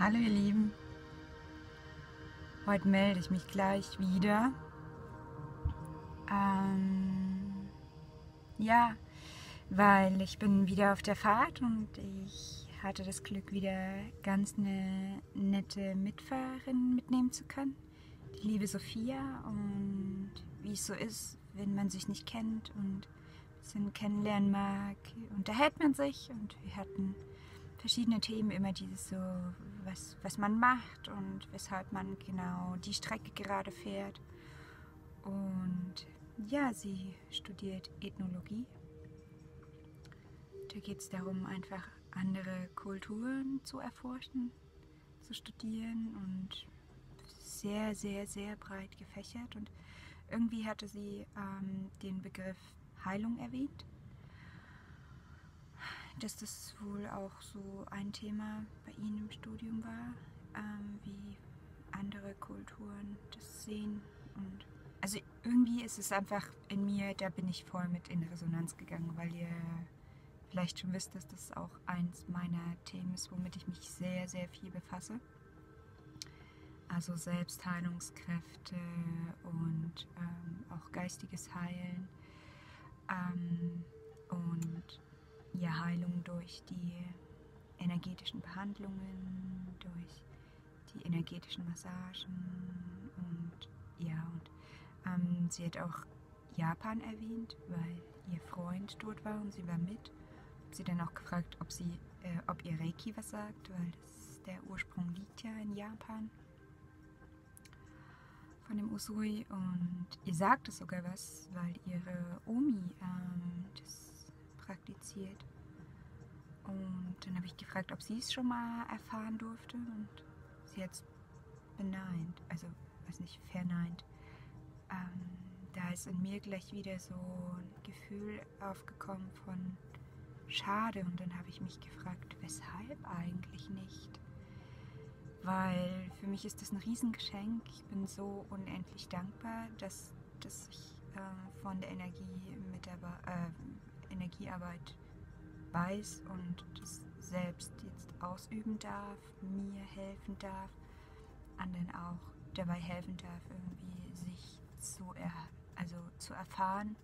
Hallo ihr Lieben, heute melde ich mich gleich wieder. Ähm, ja, weil ich bin wieder auf der Fahrt und ich hatte das Glück, wieder ganz eine nette Mitfahrerin mitnehmen zu können. Die liebe Sophia und wie es so ist, wenn man sich nicht kennt und ein bisschen kennenlernen mag, unterhält man sich und wir hatten verschiedene Themen, immer dieses so, was, was man macht und weshalb man genau die Strecke gerade fährt. Und ja, sie studiert Ethnologie. Da geht es darum, einfach andere Kulturen zu erforschen, zu studieren und sehr, sehr, sehr breit gefächert. Und irgendwie hatte sie ähm, den Begriff Heilung erwähnt dass das wohl auch so ein Thema bei Ihnen im Studium war, ähm, wie andere Kulturen das sehen. Und also irgendwie ist es einfach in mir, da bin ich voll mit in Resonanz gegangen, weil ihr vielleicht schon wisst, dass das auch eins meiner Themen ist, womit ich mich sehr, sehr viel befasse. Also Selbstheilungskräfte und ähm, auch geistiges Heilen. Ähm, ja, Heilung durch die energetischen Behandlungen, durch die energetischen Massagen und ja, und ähm, sie hat auch Japan erwähnt, weil ihr Freund dort war und sie war mit. Sie dann auch gefragt, ob sie, äh, ob ihr Reiki was sagt, weil das, der Ursprung liegt ja in Japan von dem Usui und ihr sagt es sogar was, weil ihre Omi ähm, das praktiziert. Und dann habe ich gefragt, ob sie es schon mal erfahren durfte und sie hat es beneint, also weiß nicht, verneint. Ähm, da ist in mir gleich wieder so ein Gefühl aufgekommen von schade und dann habe ich mich gefragt, weshalb eigentlich nicht? Weil für mich ist das ein Riesengeschenk. Ich bin so unendlich dankbar, dass, dass ich äh, von der Energie mit der, äh, Energiearbeit weiß und das selbst jetzt ausüben darf, mir helfen darf, anderen auch dabei helfen darf, irgendwie sich zu, er, also zu erfahren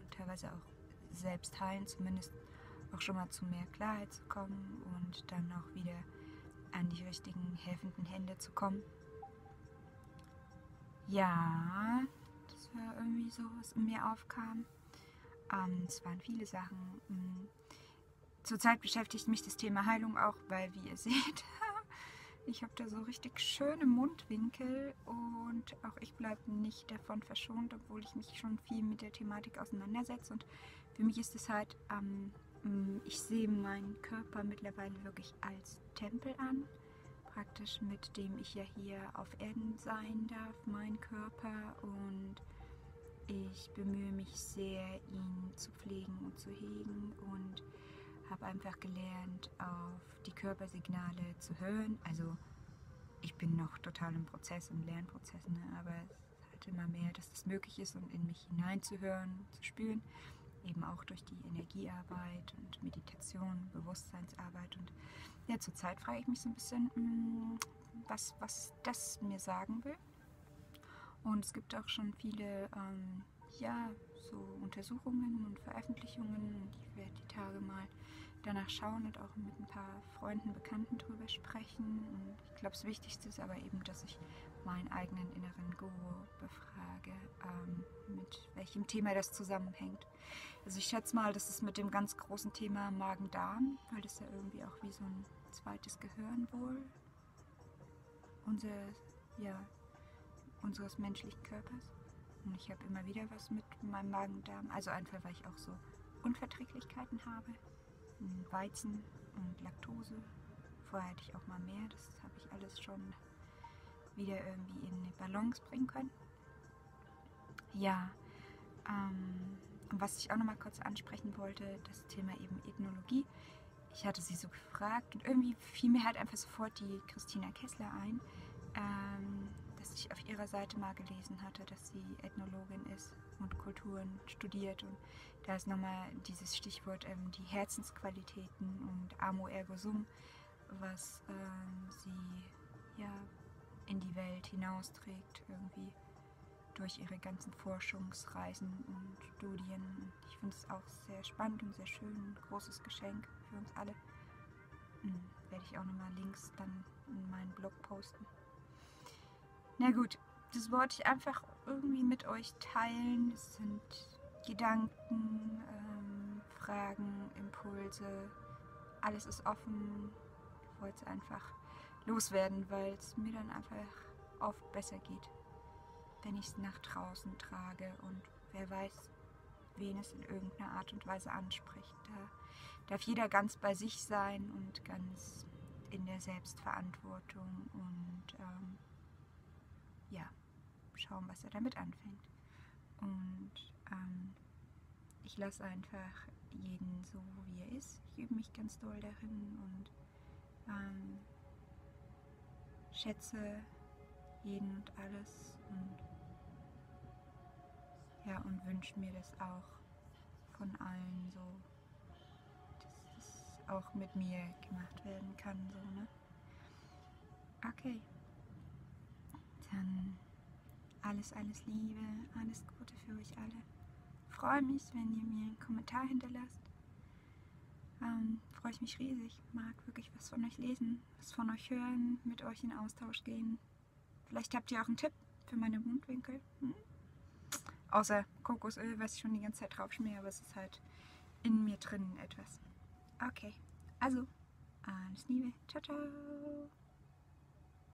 und teilweise auch selbst heilen, zumindest auch schon mal zu mehr Klarheit zu kommen und dann auch wieder an die richtigen helfenden Hände zu kommen. Ja, das war irgendwie so, was in mir aufkam. Ähm, es waren viele Sachen. Mm. Zurzeit beschäftigt mich das Thema Heilung auch, weil, wie ihr seht, ich habe da so richtig schöne Mundwinkel und auch ich bleibe nicht davon verschont, obwohl ich mich schon viel mit der Thematik auseinandersetze. Und für mich ist es halt, ähm, mm, ich sehe meinen Körper mittlerweile wirklich als Tempel an. Praktisch mit dem ich ja hier auf Erden sein darf, mein Körper. Und ich bemühe mich sehr, ihn zu pflegen und zu hegen und habe einfach gelernt, auf die Körpersignale zu hören. Also ich bin noch total im Prozess, im Lernprozess, ne? aber es ist halt immer mehr, dass es möglich ist und in mich hineinzuhören, zu spüren. Eben auch durch die Energiearbeit und Meditation, Bewusstseinsarbeit. Und ja, zurzeit frage ich mich so ein bisschen, hm, was, was das mir sagen will. Und es gibt auch schon viele ähm, ja, so Untersuchungen und Veröffentlichungen. Ich werde die Tage mal danach schauen und auch mit ein paar Freunden, Bekannten drüber sprechen. Und ich glaube, das Wichtigste ist aber eben, dass ich meinen eigenen inneren Guru befrage, ähm, mit welchem Thema das zusammenhängt. Also ich schätze mal, das ist mit dem ganz großen Thema Magen-Darm, weil das ja irgendwie auch wie so ein zweites Gehirn wohl unser, ja, unseres menschlichen Körpers. Und ich habe immer wieder was mit meinem Magen-Darm. Also einfach, weil ich auch so Unverträglichkeiten habe. Weizen und Laktose. Vorher hatte ich auch mal mehr. Das habe ich alles schon wieder irgendwie in Balance bringen können. Ja, ähm, und was ich auch noch mal kurz ansprechen wollte, das Thema eben Ethnologie. Ich hatte sie so gefragt und irgendwie fiel mir halt einfach sofort die Christina Kessler ein. Ähm, dass ich auf ihrer Seite mal gelesen hatte, dass sie Ethnologin ist und Kulturen studiert. Und da ist nochmal dieses Stichwort ähm, die Herzensqualitäten und Amo ergo sum, was ähm, sie ja in die Welt hinausträgt, irgendwie durch ihre ganzen Forschungsreisen und Studien. Ich finde es auch sehr spannend und sehr schön, ein großes Geschenk für uns alle. Hm, werde ich auch nochmal Links dann in meinen Blog posten. Na gut, das wollte ich einfach irgendwie mit euch teilen. Es sind Gedanken, ähm, Fragen, Impulse. Alles ist offen. Ich wollte es einfach loswerden, weil es mir dann einfach oft besser geht, wenn ich es nach draußen trage und wer weiß, wen es in irgendeiner Art und Weise anspricht. Da darf jeder ganz bei sich sein und ganz in der Selbstverantwortung und ähm, ja, schauen, was er damit anfängt. Und ähm, ich lasse einfach jeden so, wie er ist. Ich übe mich ganz doll darin und ähm, schätze jeden und alles und ja und wünsche mir das auch von allen so, dass es auch mit mir gemacht werden kann, so, ne? Okay. Dann alles, alles Liebe, alles Gute für euch alle. Freue mich, wenn ihr mir einen Kommentar hinterlasst. Ähm, freue ich mich riesig. Mag wirklich was von euch lesen, was von euch hören, mit euch in Austausch gehen. Vielleicht habt ihr auch einen Tipp für meine Mundwinkel. Hm? Außer Kokosöl, was ich schon die ganze Zeit drauf schmier, aber es ist halt in mir drin etwas. Okay, also, alles Liebe. Ciao, ciao.